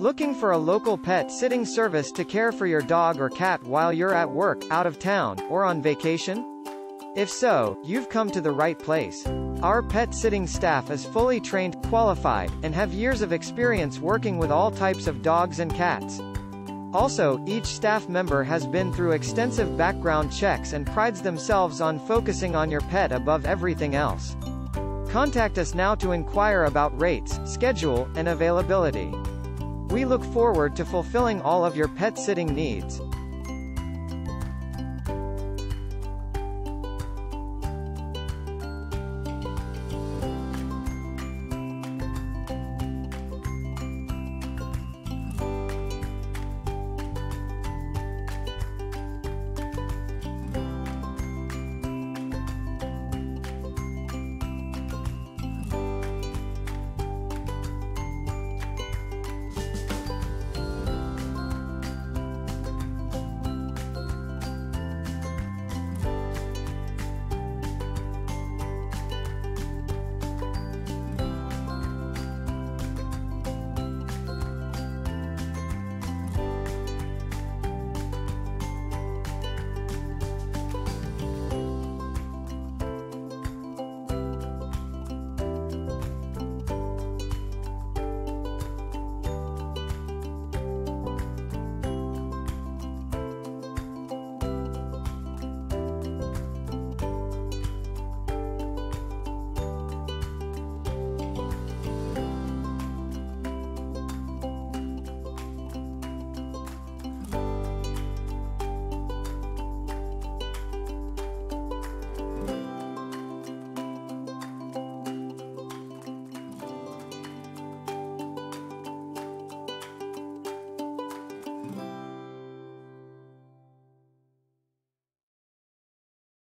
Looking for a local pet sitting service to care for your dog or cat while you're at work, out of town, or on vacation? If so, you've come to the right place. Our pet sitting staff is fully trained, qualified, and have years of experience working with all types of dogs and cats. Also, each staff member has been through extensive background checks and prides themselves on focusing on your pet above everything else. Contact us now to inquire about rates, schedule, and availability. We look forward to fulfilling all of your pet sitting needs.